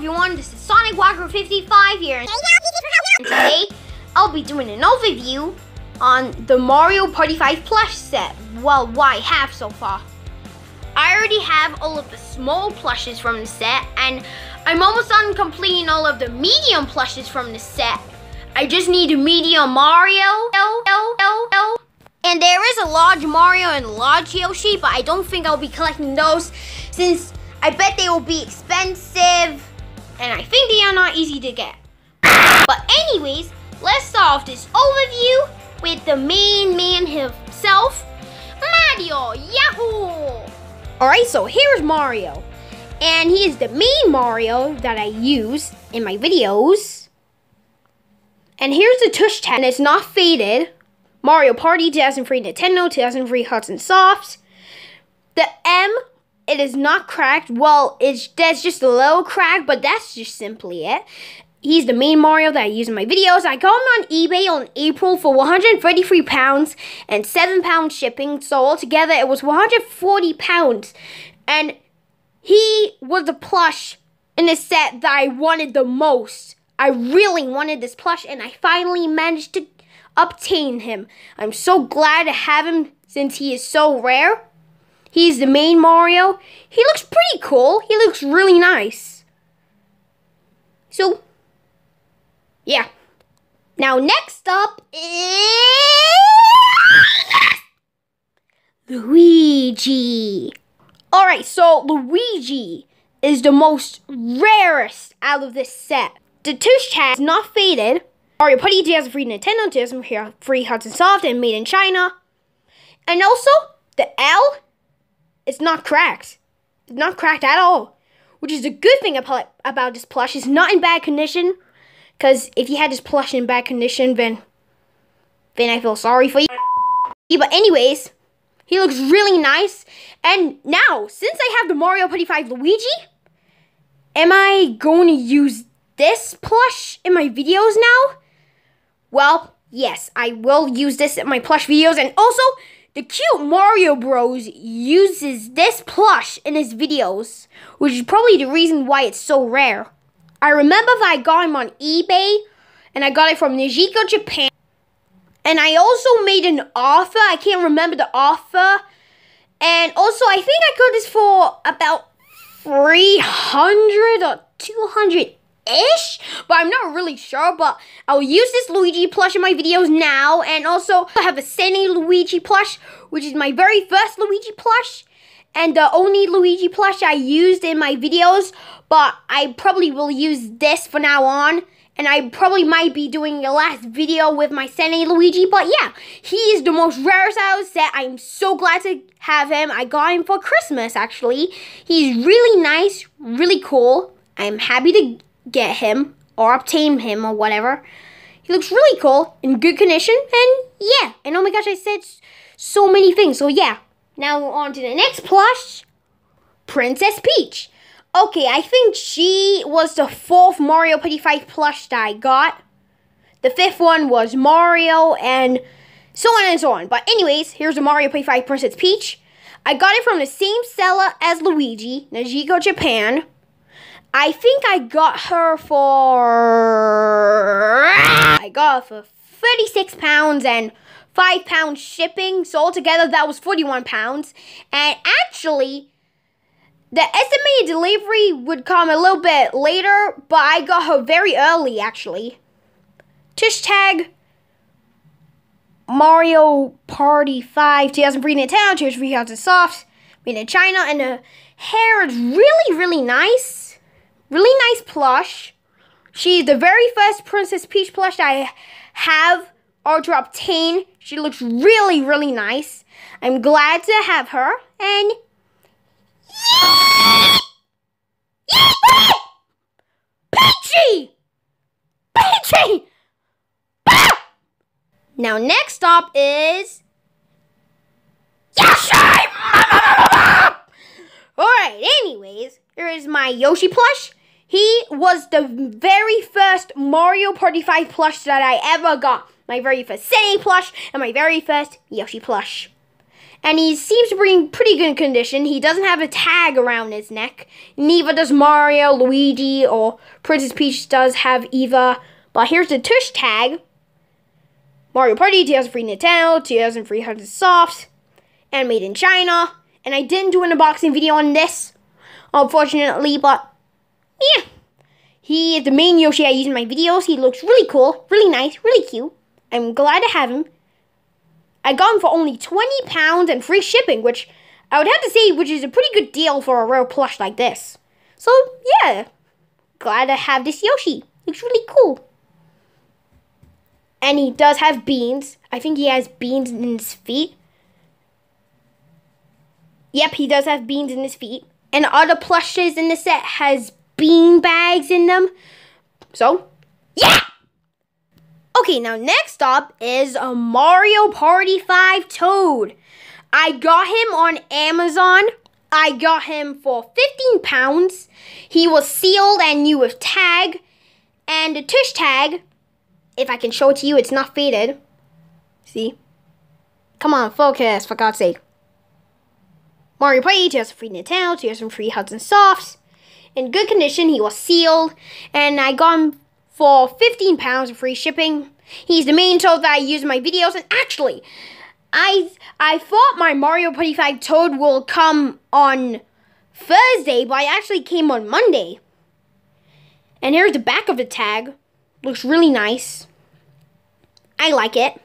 everyone, this is Sonic Whacker 55 here. And today, I'll be doing an overview on the Mario Party 5 plush set. Well, I have so far. I already have all of the small plushes from the set, and I'm almost done completing all of the medium plushes from the set. I just need a medium Mario. And there is a large Mario and a large Yoshi, but I don't think I'll be collecting those since I bet they will be expensive. And I think they are not easy to get. But anyways, let's off this overview with the main man himself, Mario. Yahoo! Alright, so here's Mario. And he is the main Mario that I use in my videos. And here's the tush tag, it's not faded. Mario Party 2003 Nintendo, 2003 Hudson Soft. The M, it is not cracked. Well, it's that's just a little crack, but that's just simply it. He's the main Mario that I use in my videos. I got him on eBay on April for 133 pounds and 7 pounds shipping. So altogether it was 140 pounds. And he was the plush in the set that I wanted the most. I really wanted this plush and I finally managed to obtain him. I'm so glad to have him since he is so rare. He's the main Mario. He looks pretty cool. He looks really nice. So, yeah. Now next up is Luigi. Alright, so Luigi is the most rarest out of this set. The tush tag is not faded. Mario Party 2003 Nintendo, 2003 Hudson Soft, and made in China. And also, the L is not cracked. It's not cracked at all. Which is a good thing about, about this plush. It's not in bad condition. Because if you had this plush in bad condition, then, then I feel sorry for you. But anyways, he looks really nice. And now, since I have the Mario Party 5 Luigi, am I going to use this plush in my videos now? Well, yes, I will use this in my plush videos. And also, the cute Mario Bros uses this plush in his videos, which is probably the reason why it's so rare. I remember that I got him on eBay, and I got it from Nijiko Japan. And I also made an offer. I can't remember the offer. And also, I think I got this for about 300 or 200 ish, but I'm not really sure. But I'll use this Luigi plush in my videos now, and also I have a San-ei Luigi plush, which is my very first Luigi plush, and the only Luigi plush I used in my videos. But I probably will use this for now on. And I probably might be doing the last video with my San-ei Luigi. But yeah, he is the most rarest I set. I'm so glad to have him. I got him for Christmas, actually. He's really nice, really cool. I'm happy to get him or obtain him or whatever. He looks really cool, in good condition, and yeah. And oh my gosh, I said so many things. So yeah, now on to the next plush, Princess Peach. Okay, I think she was the fourth Mario Party 5 plush that I got. The fifth one was Mario and so on and so on. But anyways, here's the Mario Party 5 Princess Peach. I got it from the same seller as Luigi, Nijiko Japan. I think I got her for I got her for 36 pounds and 5 pounds shipping. So altogether that was 41 pounds. And actually the estimated delivery would come a little bit later, but I got her very early actually. Tish tag Mario Party 5 2003 Nintendo, 2003 Soft, made in China, and the hair is really, really nice. Really nice plush. She's the very first Princess Peach plush I have or to obtain. She looks really, really nice. I'm glad to have her. And yeah! Yeah! Peachy! Peachy! Now next up is Yoshi! Alright, anyways, here is my Yoshi plush. He was the very first Mario Party 5 plush that I ever got. My very first San-ei plush and my very first Yoshi plush. And he seems to be in pretty good condition. He doesn't have a tag around his neck. Neither does Mario, Luigi, or Princess Peach does have either. But here's the tush tag. Mario Party 2003 Nintendo, 2003 Hudson Soft, and made in China. And I didn't do an unboxing video on this, unfortunately, but yeah. He is the main Yoshi I use in my videos. He looks really cool, really nice, really cute. I'm glad to have him. I got him for only 20 pounds and free shipping, which I would have to say, which is a pretty good deal for a rare plush like this. So, yeah. Glad to have this Yoshi. Looks really cool. And he does have beans. I think he has beans in his feet. Yep, he does have beans in his feet. And other plushes in the set has bean bags in them. So, yeah! Okay, now next up is a Mario Party 5 Toad. I got him on Amazon. I got him for 15 pounds. He was sealed and new with tag and a tush tag. If I can show it to you, it's not faded. See? Come on, focus, for God's sake. Mario Party, Tears of Free Nintendo, Tears of Free Hudson Softs. In good condition, he was sealed, and I got him for 15 pounds of free shipping. He's the main toad that I use in my videos, and actually, I I thought my Mario Party 5 Toad will come on Thursday, but I actually came on Monday. And here's the back of the tag. Looks really nice. I like it.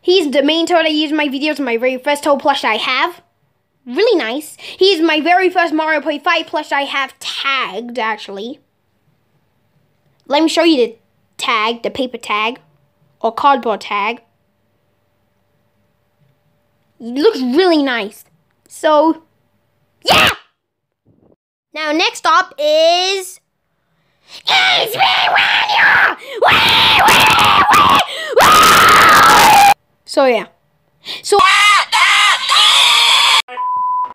He's the main toad I use in my videos, my very first toad plush I have. Really nice. He's my very first Mario Party 5 plush I have tagged, actually. Let me show you the tag, the paper tag, or cardboard tag. It looks really nice. So, yeah! Now, next up is... It's So, yeah. So...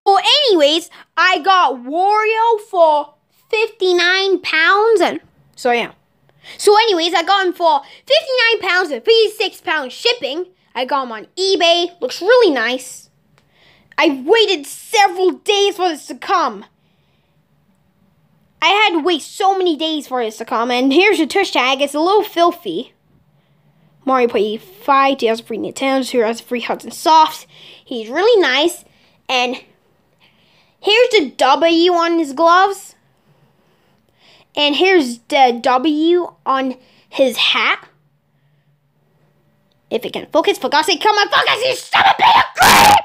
Well, anyways, I got Wario for 59 pounds and so yeah. So, anyways, I got him for 59 pounds and 56 pounds shipping. I got him on eBay. Looks really nice. I waited several days for this to come. I had to wait so many days for this to come. And here's your tush tag. It's a little filthy. Mario Party 5, Tales of Free Nintendo, Two has Free Hudson Soft. He's really nice. And here's the W on his gloves. And here's the W on his hat. If it can focus, for God's sake, come on, focus, you son of a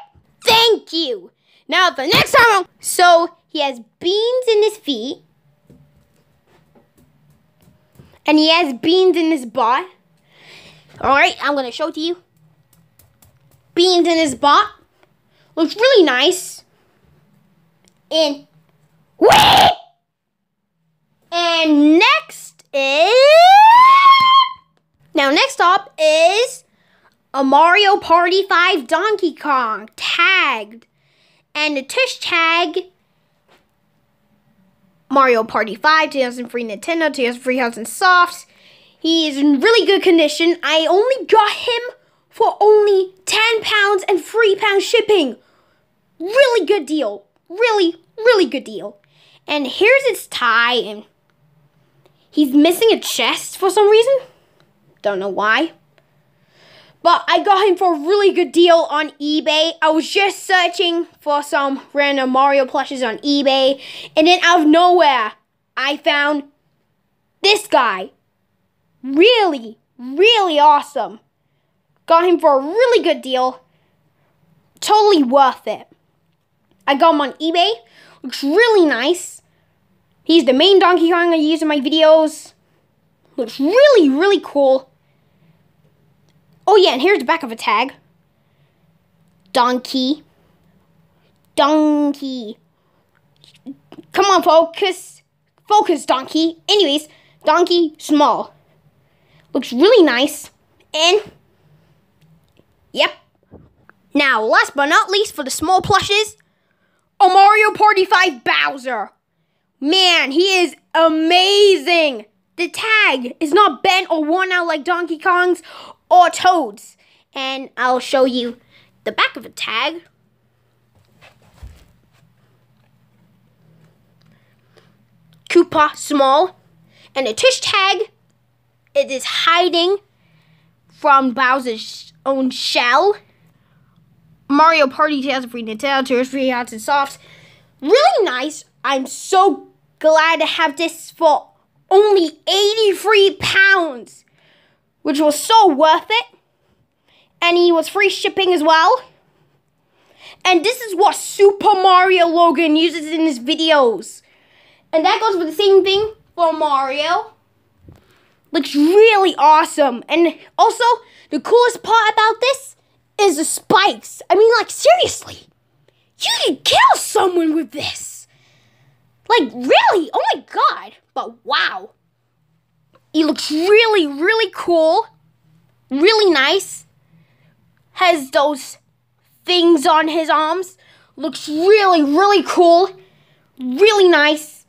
Thank you. Now, the next time, so he has beans in his feet. And he has beans in his butt. Alright, I'm going to show it to you. Beans in his butt. Looks really nice. And, wait! And next is... Now, next up is a Mario Party 5 Donkey Kong tagged. And the Tush tag Mario Party 5, 2003 Nintendo, 2003 Hudson Softs. He is in really good condition. I only got him for only 10 pounds and 3 pounds shipping. Really good deal. Really, really good deal. And here's its tie and He's missing a chest for some reason. Don't know why. But I got him for a really good deal on eBay. I was just searching for some random Mario plushes on eBay. And then out of nowhere, I found this guy. Really, really awesome. Got him for a really good deal. Totally worth it. I got him on eBay. Looks really nice. He's the main Donkey Kong I use in my videos. Looks really, really cool. Oh yeah, and here's the back of a tag. Donkey. Donkey. Come on, focus. Focus, Donkey. Anyways, Donkey small. Looks really nice. And, yep. Now, last but not least for the small plushes, a Mario Party 5 Bowser. Man, he is amazing. The tag is not bent or worn out like Donkey Kong's or Toad's. And I'll show you the back of a tag. Koopa small. And the Tish tag, it is hiding from Bowser's own shell. Mario Party Tales Free Nintendo, Tours Free Hudson Softs. Really nice. I'm so glad to have this for only 83 pounds, which was so worth it. And he was free shipping as well. And this is what Super Mario Logan uses in his videos. And that goes with the same thing for Mario. Looks really awesome. And also, the coolest part about this is the spikes. I mean, like, seriously. You can kill someone with this. Like, really? Oh my god. But wow. He looks really, really cool. Really nice. Has those things on his arms. Looks really, really cool. Really nice.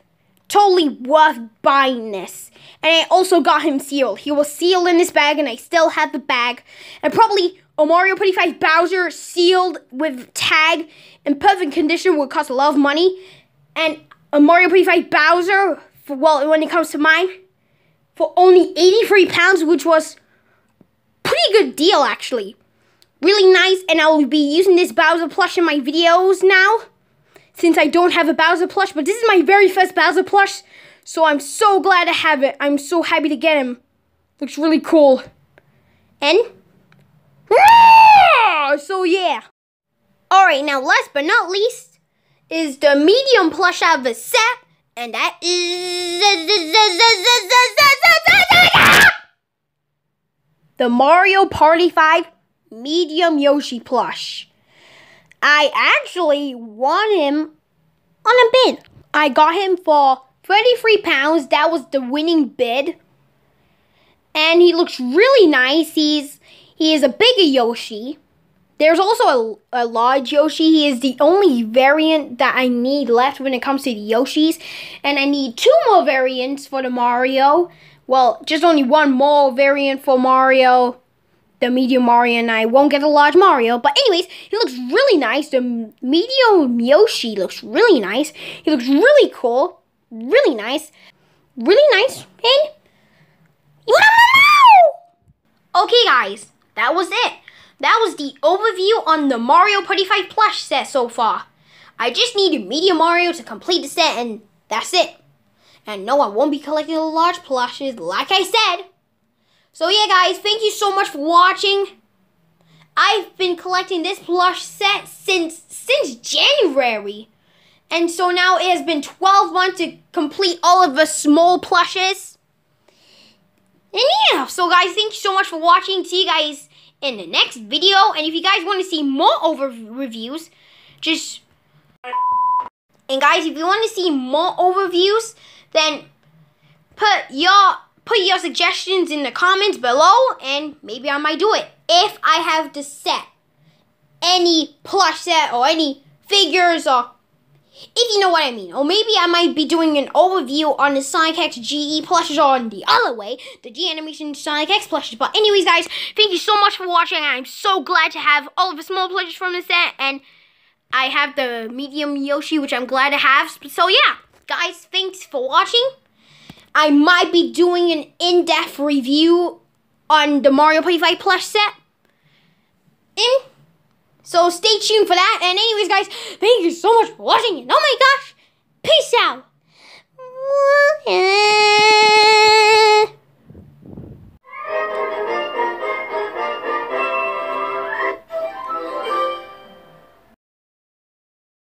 Totally worth buying this. And I also got him sealed. He was sealed in this bag, and I still have the bag. And probably a Mario Party 5 Bowser sealed with tag in perfect condition would cost a lot of money. And a Mario Party 5 Bowser, for, well, when it comes to mine, for only 83 pounds, which was pretty good deal, actually. Really nice, and I will be using this Bowser plush in my videos now since I don't have a Bowser plush, but this is my very first Bowser plush, so I'm so glad to have it. I'm so happy to get him. Looks really cool. And, Ah, so yeah. Alright, now last but not least is the medium plush out of the set, and that is the Mario Party 5 medium Yoshi plush. I actually won him on a bid. I got him for 33 pounds. That was the winning bid. And he looks really nice. He's he is a bigger Yoshi. There's also a, a large Yoshi. He is the only variant that I need left when it comes to the Yoshis. And I need two more variants for the Mario. Well, just only one more variant for Mario the medium Mario and I won't get a large Mario. But anyways, he looks really nice. The medium Yoshi looks really nice. He looks really cool. Really nice. Really nice. Okay guys, that was it. That was the overview on the Mario Party 5 plush set so far. I just need a medium Mario to complete the set and that's it. And no, I won't be collecting the large plushes like I said. So yeah, guys, thank you so much for watching. I've been collecting this plush set since since January. And so now it has been 12 months to complete all of the small plushes. And yeah, so guys, thank you so much for watching. See you guys in the next video. And if you guys want to see more over reviews, just... And guys, if you want to see more overviews, then put your put your suggestions in the comments below and maybe I might do it. If I have to set any plush set or any figures or if you know what I mean. Or maybe I might be doing an overview on the Sonic X GE plushes on the other way, the GE Animation Sonic X plushes. But anyways, guys, thank you so much for watching. I'm so glad to have all of the small plushes from the set. And I have the medium Yoshi, which I'm glad to have. So yeah, guys, thanks for watching. I might be doing an in-depth review on the Mario Party 5 plush set. And so stay tuned for that. And anyways, guys, thank you so much for watching. And oh my gosh, peace out.